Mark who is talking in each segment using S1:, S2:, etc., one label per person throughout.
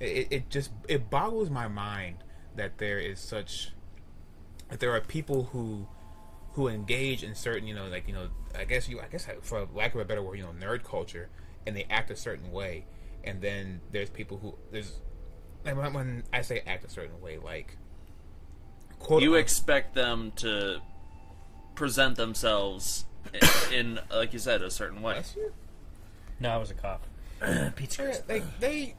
S1: It, it just it boggles my mind that there is such that there are people who who engage in certain you know like you know I guess you I guess for lack of a better word you know nerd culture and they act a certain way and then there's people who there's like when- when I say act a certain way like quote
S2: You
S1: unquote-
S2: expect them to present themselves i- in, like you said, a certain way.
S3: No, I was a cop. Pizza
S1: Yeah, like they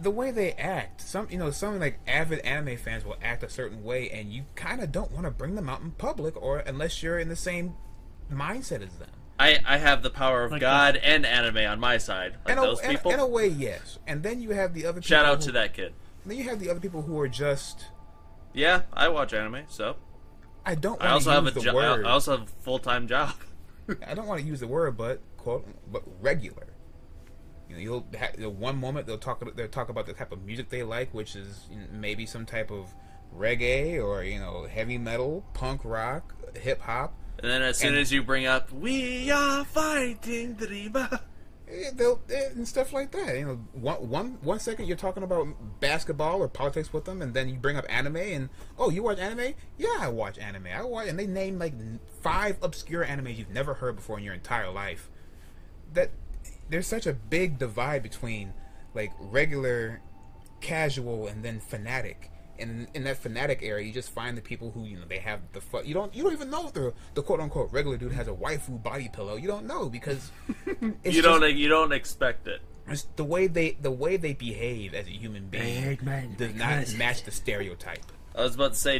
S1: the way they act some you know some like avid anime fans will act a certain way and you kind of don't want to bring them out in public or unless you're in the same mindset as them
S2: I, I have the power of
S3: Like
S2: God and anime on my side. Like
S1: in a,
S2: those
S1: in,
S2: people.
S1: in a way yes and then you have the other people
S2: Shout out
S1: who-
S2: to that kid.
S1: then you have the other people who are just
S2: Yeah, I watch anime, so
S1: i don't
S2: I also
S1: to
S2: have a
S1: the
S2: job. I also have a full time job.
S1: I don't want to use the word, but quote, but regular. You know, you'll ha- you know, one moment they'll talk they'll talk about the type of music they like, which is maybe some type of reggae or you know heavy metal, punk rock, hip hop.
S2: And then as soon
S1: And-
S2: as you bring up "We are fighting Dreamer,"
S1: Eh, They'll eh, and stuff like that. You know, one one one second you're talking about basketball or politics with them, and then you bring up anime, and oh, you watch anime? Yeah, I watch anime. I watch, and they name like five obscure animes you've never heard before in your entire life. That there's such a big divide between like regular, casual, and then fanatic. And in that fanatic area, you just find the people who you know they have the fu- you don't you don't even know if the the quote unquote regular dude has a waifu body pillow. You don't know because it's
S2: you
S1: just-
S2: don't you don't expect it.
S1: it's the way they the way they behave as a human being
S3: Big
S1: does not match the stereotype.
S2: I was about to say,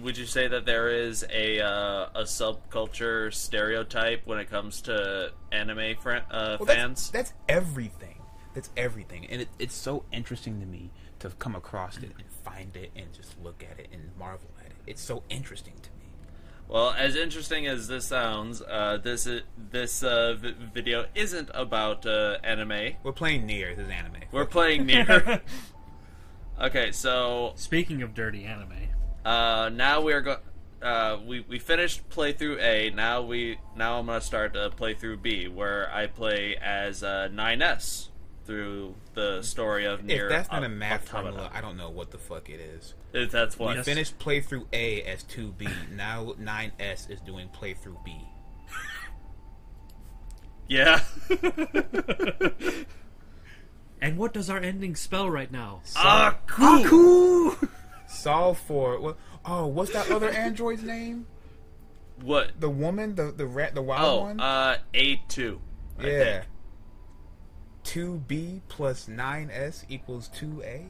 S2: would you say that there is a uh, a subculture stereotype when it comes to anime fr- uh,
S1: Well,
S2: fans?
S1: That's, that's everything. That's everything, and it, it's so interesting to me to come across it and find it and just look at it and marvel at it. It's so interesting to me.
S2: Well, as interesting as this sounds, uh, this i- this uh, v- video isn't about uh, anime.
S1: We're playing Nier this is anime.
S2: We're playing Nier. okay, so
S3: Speaking of dirty anime,
S2: uh, now we are go. Uh, we we finished playthrough A. Now we now I'm gonna start uh, playthrough B, where I play as uh, 9S through the story of Nier.
S1: if that's not a
S2: Au-
S1: math
S2: Automata.
S1: formula, I don't know what the fuck it is.
S2: If that's what.
S1: We finished playthrough A as 2B. now 9S is doing playthrough B.
S2: Yeah.
S3: and what does our ending spell right now?
S2: ah, cool.
S1: Solve for what? Oh, what's that other android's name?
S2: What?
S1: The woman, the the rat, the wild
S2: Oh,
S1: one.
S2: uh, A two. I
S1: yeah.
S2: think.
S1: Two B plus nine S equals two A.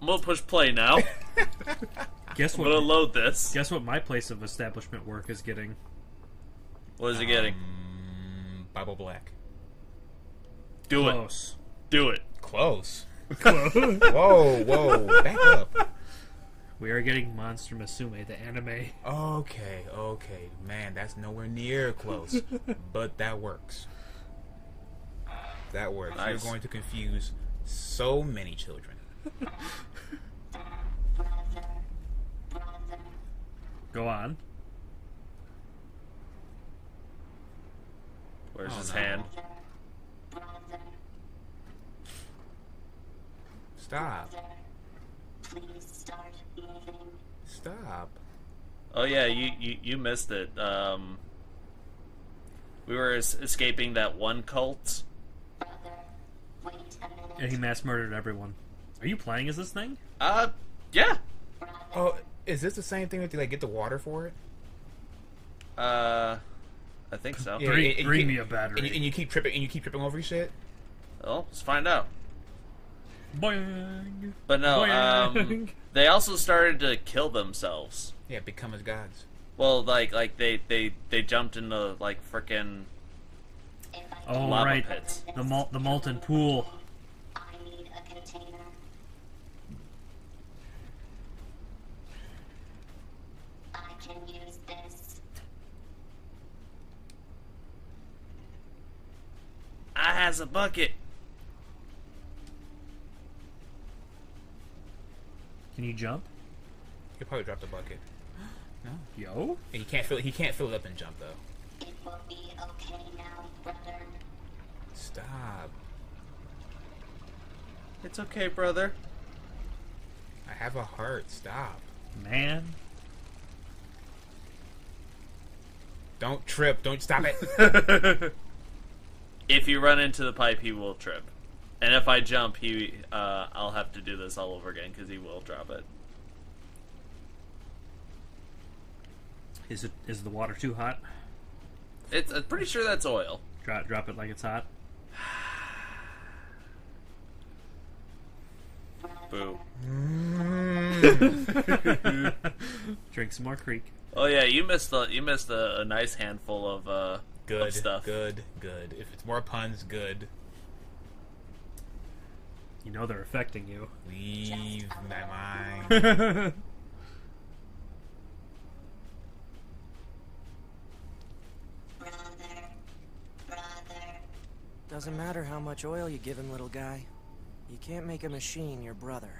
S2: I'm gonna push play now.
S3: Guess what?
S2: I'm gonna load this.
S3: Guess what? My place of establishment work is getting.
S2: What is it getting?
S1: Um, Bible Black.
S2: Do it.
S3: Close.
S2: Do it.
S1: Close. whoa, whoa, back up.
S3: We are getting Monster Musume, the anime.
S1: Okay, okay, man, that's nowhere near close, but that works. That works.
S2: Nice.
S1: You're going to confuse so many children.
S3: Go on.
S2: Where's
S1: Oh,
S2: his
S1: no.
S2: hand?
S1: Stop.
S4: Please start moving.
S1: Stop.
S2: Oh yeah, you you, you missed it. Um, we were es- escaping that one cult.
S4: Brother, wait a minute.
S3: And he mass murdered everyone. Are you playing as this thing?
S2: Uh, yeah.
S1: Oh, is this the same thing that you like get the water for it?
S2: Uh, I think so.
S1: Yeah,
S3: Bring-
S1: and- and you
S3: bring
S1: keep-
S3: me a battery.
S1: And you, and you keep tripping, and you keep tripping over your shit.
S2: Well, let's find out.
S3: Boing.
S2: But no, um, they also started to kill themselves.
S1: Yeah, become as gods.
S2: Well, like like they they they jumped into like
S4: freaking
S3: Oh
S2: Lava
S3: right,
S2: pits.
S3: the mol- the molten pool.
S4: I need a container. I can use this.
S2: I has a bucket.
S3: Can you jump?
S1: He'll probably drop the bucket.
S3: Yo.
S1: And he can't fill. He can't fill it up and jump though.
S4: It will be okay now, brother.
S1: Stop.
S2: It's okay, brother.
S1: I have a heart. Stop.
S3: Man.
S1: Don't trip. Don't stop it.
S2: if you run into the pipe, he will trip, and if I jump, he uh, I'll have to do this all over again because he will drop it.
S3: Is it is the water too hot?
S2: It's I'm pretty sure that's oil.
S3: Drop drop it like it's hot.
S2: Boo.
S3: Drink some more creek.
S2: Oh yeah, you missed a you missed a, a nice handful of uh
S1: good.
S2: of stuff.
S1: Good. Good. If it's more puns, good.
S3: You know they're affecting you.
S1: Leave my mind.
S4: Brother, brother,
S5: Doesn't matter how much oil you give him, little guy. You can't make a machine your brother.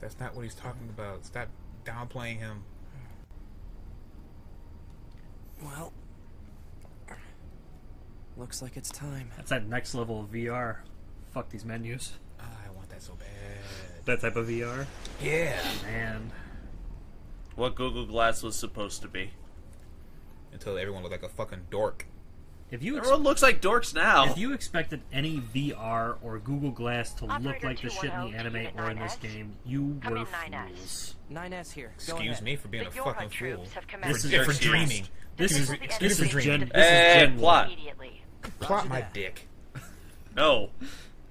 S1: That's not what he's talking about. Stop downplaying him.
S5: Well, looks like it's time.
S3: That's that next level of VR. Fuck these menus.
S1: Ah, I want that so bad.
S3: That type of VR.
S1: Yeah.
S3: Man.
S2: What Google Glass was supposed to be.
S1: Until everyone looked like a fucking dork.
S3: If you ex-
S2: Everyone looks like dorks now.
S3: if you expected any VR or Google Glass to look like the shit in the anime or in this game, you
S6: Come
S3: were
S6: in 9S.
S3: fools.
S5: 9S here. Go
S1: Excuse
S5: ahead.
S1: me for being
S6: The
S1: a
S6: Yorha
S1: fucking fool.
S3: This is
S1: for dreaming.
S3: This
S1: Excuse
S3: is
S1: me-
S6: the
S1: excuse
S3: this
S1: me
S3: is
S1: for
S3: Gen.
S1: dreaming.
S3: This
S2: Hey,
S3: is Gen
S2: plot.
S3: One.
S6: immediately.
S1: Plot my dick.
S2: no.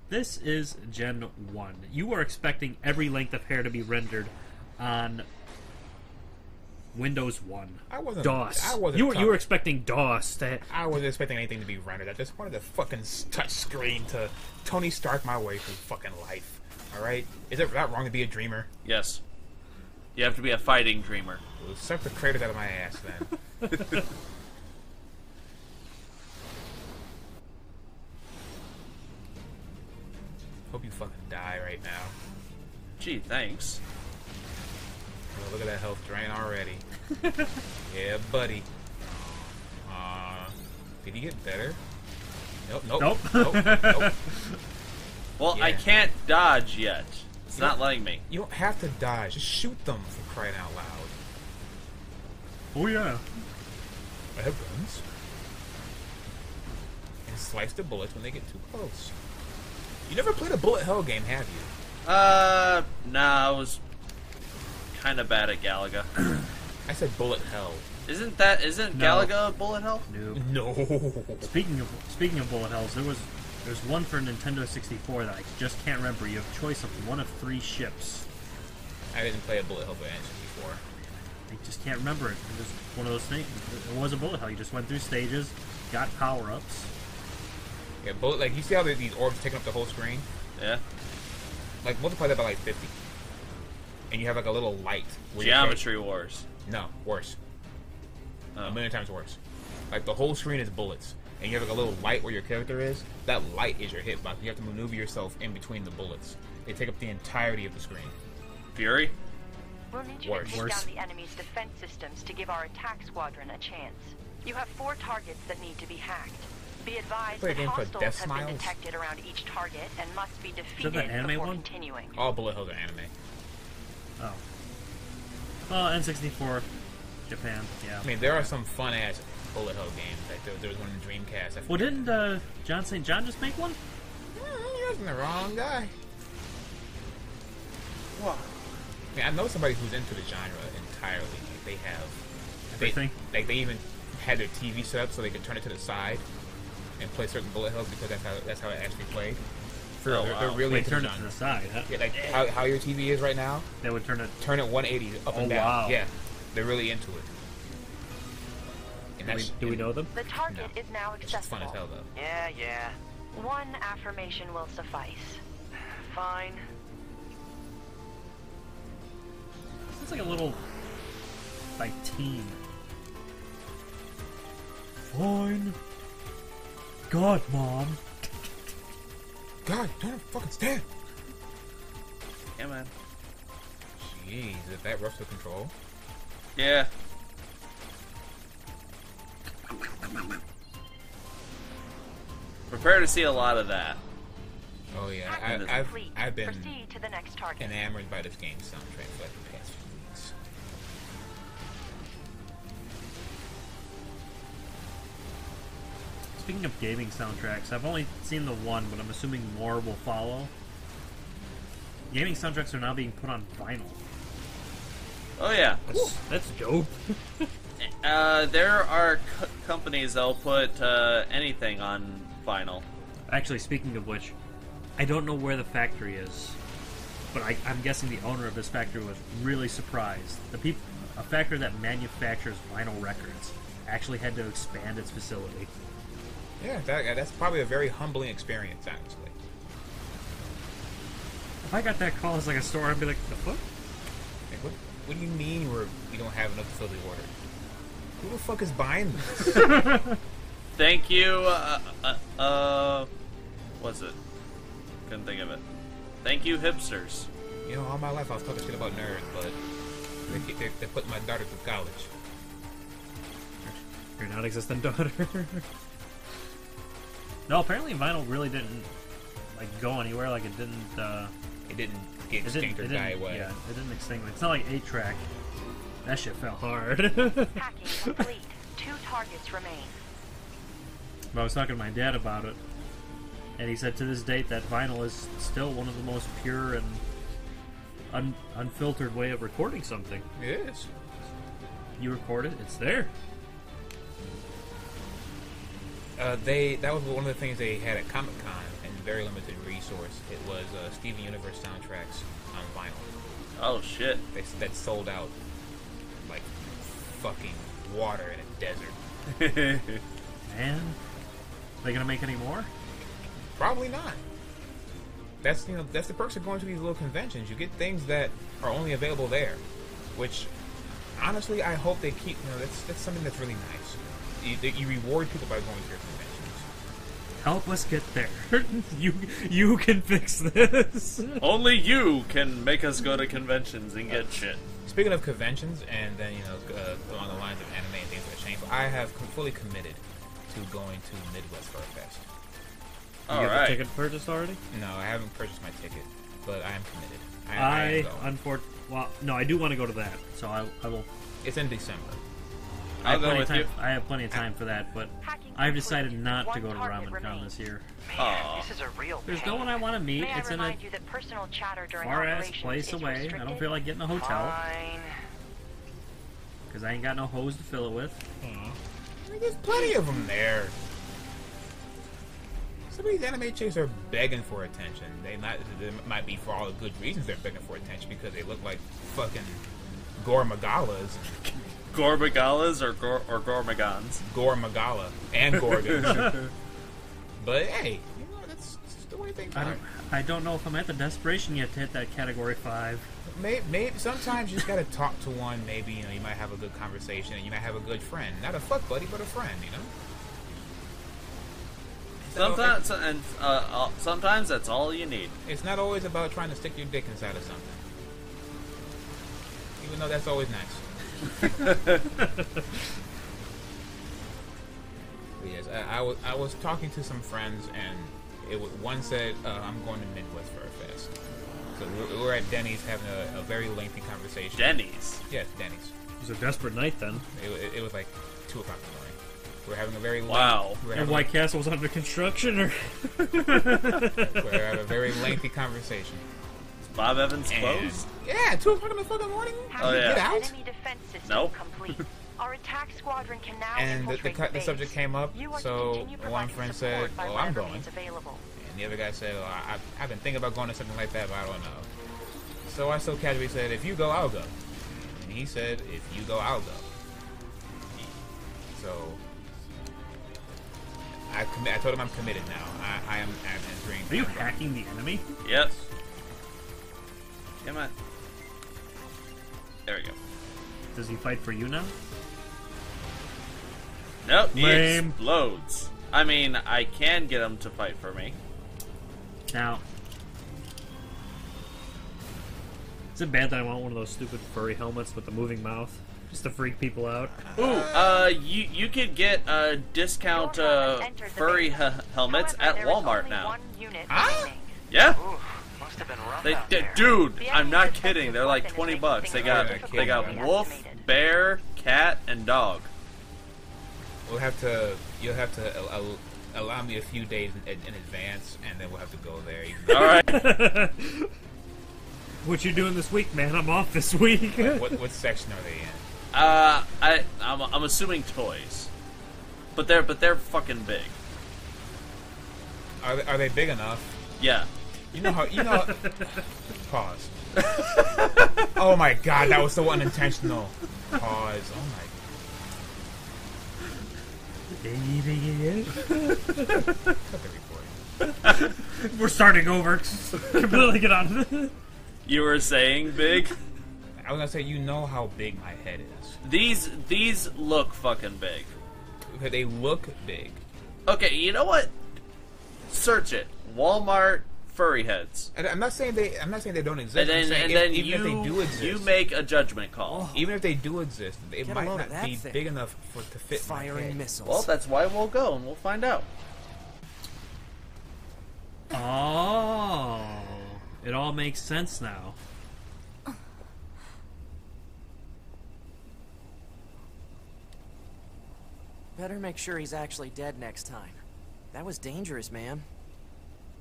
S3: This is Gen One. You are expecting every length of hair to be rendered on Windows One.
S1: I wasn't.
S3: DOS.
S1: I wasn't.
S3: you were you were expecting DOS to
S1: I wasn't expecting anything to be rendered. I just wanted a fucking s- touch screen to Tony Stark my way through fucking life. All right? Is it that wrong to be a dreamer?
S2: Yes. You have to be a fighting dreamer.
S1: Well, suck the craters out of my ass then. Hope you fucking die right now.
S2: Gee, thanks.
S1: Oh, look at that health drain already. yeah, buddy. Uh, did he get better? Nope, nope,
S3: Nope.
S1: nope, nope.
S2: Well, I can't dodge yet. It's
S1: You
S2: not
S1: don't-
S2: letting me.
S1: You don't have to die. Just shoot them for crying out loud.
S3: Oh yeah.
S1: I have guns. And slice the bullets when they get too close. You never played a bullet hell game, have you?
S2: Uh, nah, I was kind of bad at Galaga.
S1: I said bullet hell.
S2: Isn't that isn't
S3: No.
S2: Galaga bullet hell?
S3: No.
S1: No.
S3: Speaking of speaking of bullet hells, there was there's one for Nintendo 64 that I just can't remember. You have choice of one of three ships.
S1: I didn't play a bullet hell for N64. before.
S3: I just can't remember it. It was one of those things. It was a bullet hell. You just went through stages, got power ups.
S1: Yeah, bullet like you see how the- these orbs taking up the whole screen?
S2: Yeah.
S1: Like multiply that by like 50. And you have like a little light. where your
S2: Geometry Wars.
S1: No, worse.
S2: Oh.
S1: A million times worse. Like the whole screen is bullets, and you have like a little light where your character is. That light is your hitbox. You have to maneuver yourself in between the bullets. They take up the entirety of the screen.
S2: Fury.
S6: We'll need you
S1: Worse.
S6: to take
S3: Worse.
S6: down the enemy's defense systems to give our attack squadron a chance. You have four targets that need to be hacked. Be advised
S1: Play a
S6: that
S1: game called
S6: hostiles
S1: Death
S6: have
S1: Smiles?
S6: been detected around each target and must be
S3: that
S6: defeated
S3: the anime
S6: before
S3: one?
S6: continuing.
S1: All bullet hells are anime.
S3: Oh. Well, N64, Japan, yeah.
S1: I mean, there are some fun ass bullet hell games. Like there, there was one in Dreamcast. I
S3: Well, didn't uh, John St. John just make one?
S1: Mm, You're asking the wrong guy.
S2: What?
S1: I mean, I know somebody who's into the genre entirely. Like, they have they,
S3: Everything?
S1: like they even had their TV set up so they could turn it to the side and play certain bullet hells because that's how that's how it actually played. For
S2: Oh,
S1: they're, they're
S2: wow.
S1: really
S3: Wait,
S1: into
S3: turn it to the side. Huh?
S1: Yeah, like how, how your TV is right now.
S3: They would turn it.
S1: Turn it 180 up and
S3: Oh,
S1: down.
S3: wow.
S1: Yeah, they're really into it. And
S3: Do we, do we know them?
S6: The target
S1: No.
S6: is now
S1: It's just fun
S6: accessible.
S1: as hell though.
S6: Yeah, yeah. One affirmation will suffice. Fine.
S3: It's like a little, like teen. Fine. God, mom.
S1: God, don't fucking stand.
S2: Yeah, man.
S1: Jeez, is that rough to control?
S2: Yeah. Prepare to see a lot of that.
S1: Oh yeah, I, I've. I've been
S6: to the next
S1: enamored by this game's soundtrack for like the past
S3: Speaking of gaming soundtracks, I've only seen the one, but I'm assuming more will follow. Gaming soundtracks are now being put on vinyl.
S2: Oh yeah.
S3: That's, that's dope.
S2: Uh, there are co- companies that'll put uh, anything on vinyl.
S3: Actually, speaking of which, I don't know where the factory is, but I, I'm guessing the owner of this factory was really surprised. The peop- a factory that manufactures vinyl records actually had to expand its facility.
S1: Yeah, that, that's probably a very humbling experience, actually.
S3: If I got that call as like a store, I'd be like, the fuck?
S1: Like, what, what do you mean we're, we don't have enough to fill the order? Who the fuck is buying this?
S2: Thank you. Uh, uh, uh, what's it? Couldn't think of it. Thank you, hipsters.
S1: you know, all my life I was talking shit about nerds, but they, they, they put my daughter through college.
S3: Your non-existent daughter. no, apparently vinyl really didn't like go anywhere. Like it didn't. Uh,
S1: It didn't get
S3: it didn't.
S1: extinct or
S3: It
S1: die away.
S3: yeah, it didn't extinguish. It's not like eight track. That shit fell hard.
S6: Hacking complete. Two targets remain.
S3: But I was talking to my dad about it, and he said to this date that vinyl is still one of the most pure and un- unfiltered way of recording something.
S1: It is.
S3: You record it, it's there.
S1: Uh, they that was one of the things they had at Comic Con and very limited resource. It was uh, Steven Universe soundtracks on vinyl.
S2: Oh shit.
S1: They that sold out like fucking water in a desert.
S3: Man, they gonna make any more?
S1: Probably not. That's you know that's the perks of going to these little conventions. You get things that are only available there, which honestly I hope they keep. You know that's that's something that's really nice. You, that you reward people by going to your conventions.
S3: Help us get there. you you can fix this.
S2: Only you can make us go to conventions and get shit.
S1: Speaking of conventions, and then you know uh, along the lines of anime and things like that are I have com- fully committed to going to Midwest Fur Fest.
S2: All
S3: you have
S2: right.
S3: the ticket purchased already?
S1: No, I haven't purchased my ticket, but I am committed. I, I
S3: I,
S1: am going.
S3: unfortunately, well, no, I do want to go to that, so I, I will.
S1: it's in December.
S3: I have
S2: I'll go
S3: plenty
S2: with
S3: of time.
S2: you.
S3: I have plenty of time for that, but I've decided not to go to
S6: target
S3: RamenCon
S6: remains.
S3: this year.
S2: Aw.
S7: This is a real
S3: There's no one I want to meet.
S6: May
S3: It's in a
S6: remind you that personal chatter during
S3: far ass place
S6: is
S3: away. I don't feel like getting a hotel because I ain't got no hose to fill it with.
S1: I mean, there's plenty of them there. Some of these anime chicks are begging for attention. They not they might be for all the good reasons they're begging for attention because they look like fucking Gormagalas,
S2: or Gor- or Gormagons.
S1: Gormagala, and Gorgons. but hey, you know that's, that's the way things
S3: I
S1: are.
S3: don't. I don't know if I'm at the desperation yet to hit that category five.
S1: Maybe, maybe sometimes you just gotta talk to one. Maybe you know you might have a good conversation and you might have a good friend, not a fuck buddy, but a friend. You know. So,
S2: Sometimes and uh, uh, sometimes that's all you need.
S1: It's not always about trying to stick your dick inside of something. Even though that's always nice. But yes, I, I was I was talking to some friends and it wa- one said uh, I'm going to Midwest for a Fest. So we're, we're at Denny's having a, a very lengthy conversation.
S2: Denny's.
S1: Yes, Denny's.
S3: It was a desperate night then.
S1: It, wa- it, was like two o'clock in the morning. We're having a very
S2: Wow.
S1: Lengthy,
S3: And White Castle was under construction, or
S1: we're having a very lengthy conversation.
S2: Bob Evans
S1: And
S2: closed.
S1: yeah, two o'clock in the fucking morning.
S2: Oh, yeah.
S1: Get out.
S6: Enemy defense system
S2: Nope.
S6: complete. Our attack squadron can now
S1: And the, the,
S6: infiltrate
S1: cu- the subject came up,
S6: You are to
S1: so
S6: continue
S1: one friend said,
S6: by
S1: "Well, I'm going,"
S6: available.
S1: and the other guy said, well, I, I- "I've been thinking about going to something like that, but I don't know." So I so casually said, "If you go, I'll go," and he said, "If you go, I'll go." So I commi- I told him I'm committed now. I, I am I'm entering.
S3: are you hacking the enemy?
S2: Yep. Come on. There we go.
S3: Does he fight for you now?
S2: Nope. He explodes. I mean, I can get him to fight for me.
S3: Now, is it bad that I want one of those stupid furry helmets with the moving mouth just to freak people out?
S2: Ooh, uh, you you could get uh, discount uh,
S6: has entered the
S2: furry helmets
S6: However,
S2: at Walmart now.
S6: One unit
S1: Huh?
S2: Yeah.
S7: Ooh, must have been rough
S2: They,
S7: out
S2: dude,
S6: The
S2: I'm not kidding. They're like 20 bucks. They got they got
S1: we
S2: wolf, bear, cat, and dog.
S1: We'll have to. You'll have to al- al- allow me a few days in, in advance, and then we'll have to go there.
S2: All right.
S3: What you doing this week, man? I'm off this week.
S1: what what section are they in?
S2: Uh, I I'm, I'm assuming toys, but they're but they're fucking big.
S1: Are they, are they big enough?
S2: Yeah.
S1: You know how you know. pause. oh my god, that was so unintentional. Pause. Oh my. Cut the recording.
S3: We're starting over. Completely get on.
S2: You were saying big.
S1: I was gonna say you know how big my head is.
S2: These these look fucking big.
S1: Okay, They look big.
S2: Okay, you know what? Search it. Walmart furry heads.
S1: And I'm not saying they. I'm not saying they don't exist.
S2: And
S1: I'm
S2: then
S1: saying
S2: and
S1: if-
S2: then
S1: even if
S2: you
S1: they do exist,
S2: you make a judgment call. Oh.
S1: even if they do exist, it
S5: Get
S1: might not be
S5: thing.
S1: big enough for to fit my
S5: Firing
S1: head.
S5: missiles.
S2: Well, that's why we'll go and we'll find out.
S3: Oh, it all makes sense now.
S5: Better make sure he's actually dead next time. That was dangerous, man.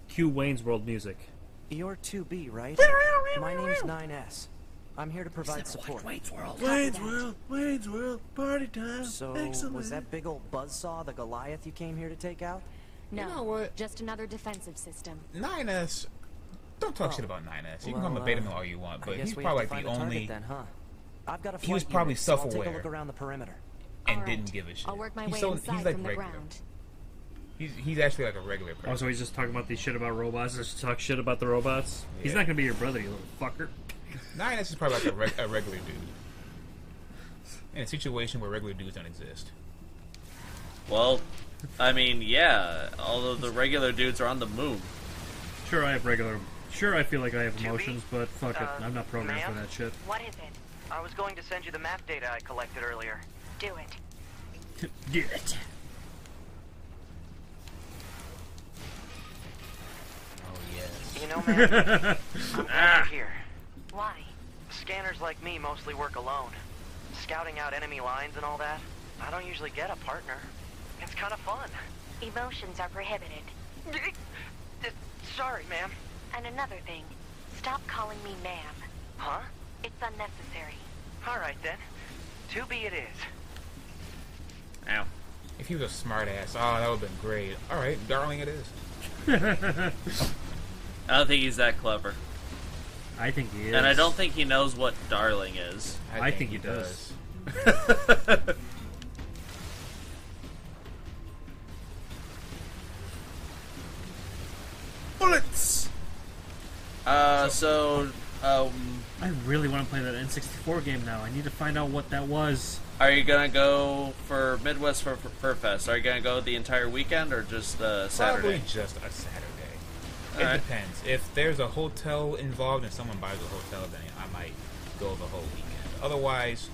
S3: Cue Wayne's World music.
S5: You're 2B, right? My name's 9S. I'm here to provide support.
S3: Wayne's World.
S2: Wayne's World, Wayne's World, party time.
S5: So, was that big old buzzsaw the Goliath you came here to take out?
S8: No,
S1: You know what?
S8: just another defensive system.
S1: 9S. Don't talk shit about 9S. You can call him a
S5: Well,
S1: beta
S5: uh,
S1: male all you want, but he's probably
S5: have
S1: like
S5: to
S1: the
S5: find a
S1: only
S5: target then, huh? I've got a
S1: He was probably
S5: unit, take a
S1: self-aware.
S5: look around the perimeter.
S1: and
S8: All right.
S1: didn't give a shit.
S8: I'll work my
S1: he's
S8: way
S1: so,
S8: inside
S1: he's like
S8: from the
S1: regular.
S8: ground.
S1: He's he's actually like a regular person.
S3: Oh, so he's just talking about these shit about robots. Just talk shit about the robots. He's not gonna be your brother, you little fucker.
S1: 9S is probably like a, reg- a regular dude. In a situation where regular dudes don't exist.
S2: Well, I mean, yeah. Although the regular dudes are on the moon.
S3: Sure, I have regular. Sure, I feel like I have
S7: To be,
S3: emotions, but fuck it,
S7: uh,
S3: I'm not programmed for that shit.
S6: What is it?
S7: I was going to send you the map data I collected earlier.
S6: Do it.
S3: Do it.
S7: You know, man, I'm glad you're here.
S6: Why?
S7: Scanners like me mostly work alone. Scouting out enemy lines and all that. I don't usually get a partner. It's kind of fun.
S6: Emotions are prohibited.
S7: Sorry, ma'am.
S6: And another thing, stop calling me ma'am.
S7: Huh?
S6: It's unnecessary.
S7: All right then. To be it is.
S2: Ow.
S1: If he was a smart ass, oh, that would have been great. All right, darling, it is.
S2: I don't think he's that clever,
S3: I think he is.
S2: and I don't think he knows what darling is.
S3: I think he does.
S2: Bullets. Uh, so, um,
S3: I really want to play that N64 game now. I need to find out what that was.
S2: are you gonna go for Midwest Fur, Fur Fest? Are you gonna go the entire weekend or just uh,
S1: Probably just a Saturday. It
S2: Alright.
S1: depends. If there's a hotel involved and someone buys a hotel, then I might go the whole weekend. Otherwise,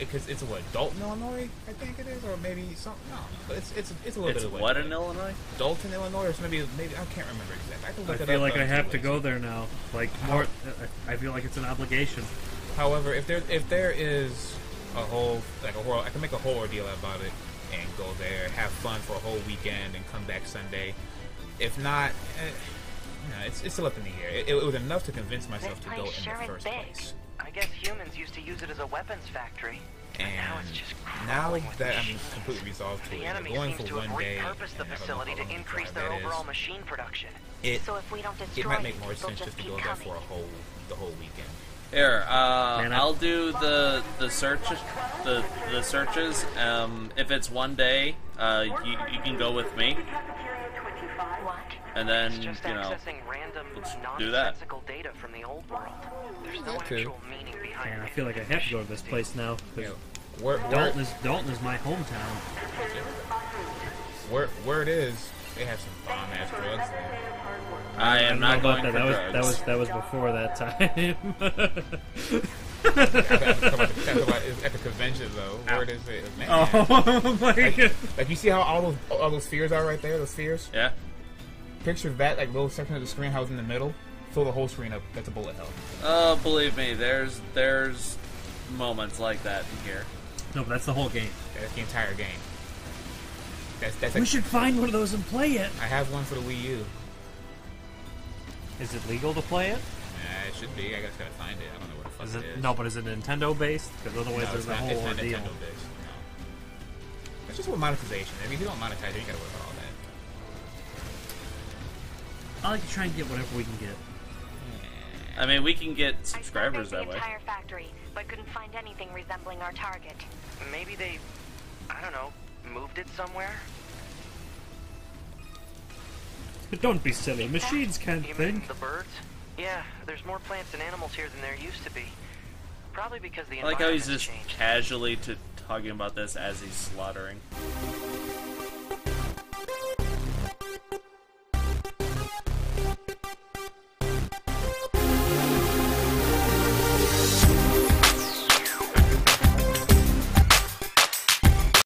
S1: because it's what Dalton, Illinois, I think it is, or maybe some. No, but it's it's it's a little
S2: It's
S1: bit of
S2: what in Illinois?
S1: Dalton, Illinois, or maybe maybe I can't remember exactly. I, can
S3: I
S1: it
S3: feel
S1: up
S3: like I have
S1: two
S3: to go there now. Like more, I feel like it's an obligation.
S1: However, if there if there is a whole like a whole, I can make a whole ordeal about it and go there, have fun for a whole weekend, and come back Sunday. If not, eh, you know, it's it's still up in the air. It, it was enough to convince myself
S6: This
S1: to go
S6: place
S1: in the first place.
S7: I guess humans used to use it as a weapons factory.
S1: And
S7: now it's just
S1: now
S7: crawling
S1: that I'm
S7: machines.
S1: completely resolved to
S7: The
S1: it,
S7: enemy
S1: going
S7: seems
S1: for
S7: to have
S1: one day,
S7: repurposed the
S1: and I don't know
S7: facility to increase their overall
S1: is,
S7: machine production.
S1: It
S6: So if we don't destroy
S1: it might make more
S6: they'll
S1: sense just to go there for a whole the whole weekend.
S2: Here, uh,
S3: I-
S2: I'll do the the search the the searches. Um, if it's one day, uh, you, you can go with me,
S6: What?
S2: And then
S7: It's just
S2: you know.
S7: accessing random,
S2: let's do that.
S7: nonsensical data from the old world. There's no
S1: That too.
S7: actual meaning behind
S3: Man, I feel like I have to go to this place now.
S1: You know, where, where,
S3: Dalton is Dalton is my hometown.
S1: where, where it is, they have some bomb ass drugs there.
S2: I
S3: I
S2: am
S3: don't about
S2: going
S3: that.
S2: for
S3: That was that was that was before that time.
S1: Talk about, talk about at the convention though. Where it is it? Man.
S3: oh my god!
S1: Like you see how all those all those spheres are right there, those spheres.
S2: Yeah.
S1: Picture of that like little section of the screen, how it's in the middle, fill the whole screen up. That's a bullet hell.
S2: Oh, believe me, there's there's moments like that in here.
S3: No, but that's the whole game.
S1: That's the entire game. That's that's.
S3: We
S1: Like,
S3: should find one of those and play it.
S1: I have one for the Wii U.
S3: Is it legal to play it?
S1: Yeah, it should be. I just gotta find it. I don't know what the fuck
S3: Is it
S1: it is.
S3: no? But is it Nintendo based? Because otherwise,
S1: No,
S3: there's a whole
S1: it's not
S3: ordeal.
S1: Nintendo based. No. It's just with monetization. I mean, if you don't monetize it, you gotta worry about
S3: I like to try and get whatever we can get.
S2: I mean, we can get subscribers
S6: surveyed
S2: that
S6: the
S2: way.
S6: entire factory, but couldn't find anything resembling our target.
S7: Maybe they, I don't know, moved it somewhere?
S3: But don't be silly. Machines can't
S7: You mean
S3: think.
S7: the birds? Yeah, there's more plants and animals here than there used to be. Probably because the
S2: I like how he's just
S7: changed.
S2: casually to talking about this as he's slaughtering.